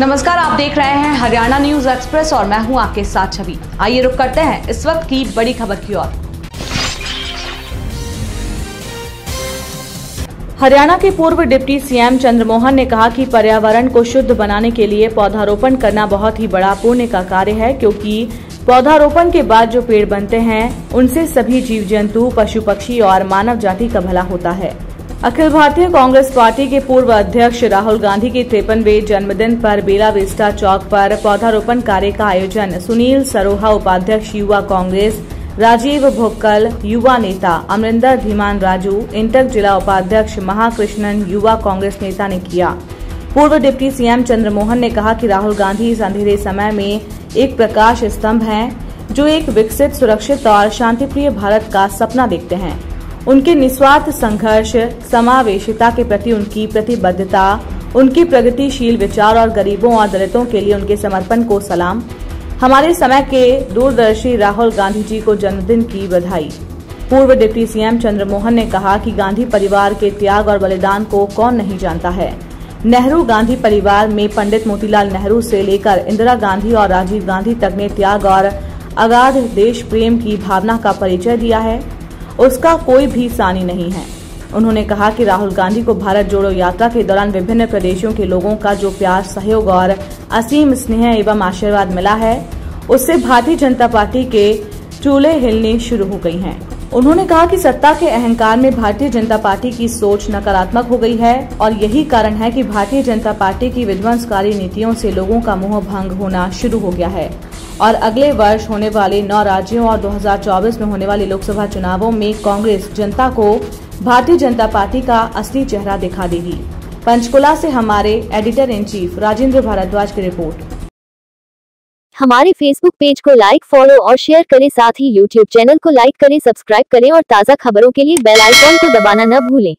नमस्कार, आप देख रहे हैं हरियाणा न्यूज़ एक्सप्रेस और मैं हूँ आपके साथ छवि। आइए रुक करते हैं इस वक्त की बड़ी खबर की ओर। हरियाणा के पूर्व डिप्टी सीएम चंद्रमोहन ने कहा कि पर्यावरण को शुद्ध बनाने के लिए पौधारोपण करना बहुत ही बड़ा पुण्य का कार्य है, क्योंकि पौधारोपण के बाद जो पेड़ बनते हैं, उनसे सभी जीव जंतु पशु पक्षी और मानव जाति का भला होता है। अखिल भारतीय कांग्रेस पार्टी के पूर्व अध्यक्ष राहुल गांधी के तिरपनवे जन्मदिन पर बेला विस्टा चौक पर पौधारोपण कार्य का आयोजन सुनील सरोहा, उपाध्यक्ष युवा कांग्रेस, राजीव भोक्कल, युवा नेता अमरिंदर धीमान राजू इंटक जिला उपाध्यक्ष महाकृष्णन, युवा कांग्रेस नेता ने किया। पूर्व डिप्टी सीएम चंद्रमोहन ने कहा कि राहुल गांधी इस अंधेरे समय में एक प्रकाश स्तंभ हैं, जो एक विकसित, सुरक्षित और शांतिप्रिय भारत का सपना देखते हैं। उनके निस्वार्थ संघर्ष, समावेशिता के प्रति उनकी प्रतिबद्धता, उनकी प्रगतिशील विचार और गरीबों और दलितों के लिए उनके समर्पण को सलाम। हमारे समय के दूरदर्शी राहुल गांधी जी को जन्मदिन की बधाई। पूर्व डिप्टी सीएम चंद्रमोहन ने कहा कि गांधी परिवार के त्याग और बलिदान को कौन नहीं जानता है। नेहरू गांधी परिवार में पंडित मोतीलाल नेहरू से लेकर इंदिरा गांधी और राजीव गांधी तक ने त्याग और अगाध देश प्रेम की भावना का परिचय दिया है। उसका कोई भी सानी नहीं है उन्होंने कहा कि राहुल गांधी को भारत जोड़ो यात्रा के दौरान विभिन्न प्रदेशों के लोगों का जो प्यार, सहयोग और असीम स्नेह एवं आशीर्वाद मिला है, उससे भारतीय जनता पार्टी के चूल्हे हिलने शुरू हो गई हैं। उन्होंने कहा कि सत्ता के अहंकार में भारतीय जनता पार्टी की सोच नकारात्मक हो गई है और यही कारण है कि भारतीय जनता पार्टी की विध्वंसकारी नीतियों से लोगों का मोह भंग होना शुरू हो गया है और अगले वर्ष होने वाले नौ राज्यों और 2024 में होने वाले लोकसभा चुनावों में कांग्रेस जनता को भारतीय जनता पार्टी का असली चेहरा दिखा देगी। पंचकुला से हमारे editor in chief Rajendra Bhardwaj की रिपोर्ट। हमारे फेसबुक पेज को लाइक, फॉलो और शेयर करें। साथ ही यूट्यूब चैनल को लाइक करें, सब्सक्राइब करें और ताज़ा खबरों के लिए बेल आइकॉन को दबाना न भूलें।